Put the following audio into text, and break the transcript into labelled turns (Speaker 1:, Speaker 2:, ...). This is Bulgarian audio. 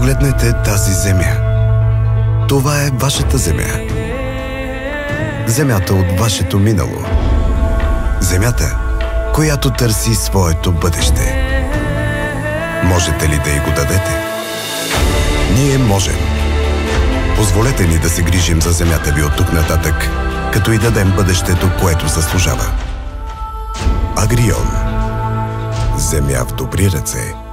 Speaker 1: Погледнете тази земя. Това е вашата земя. Земята от вашето минало. Земята, която търси своето бъдеще. Можете ли да й го дадете? Ние можем. Позволете ни да се грижим за земята ви от тук нататък, като и дадем бъдещето, което заслужава. Агрион. Земя в добри ръце.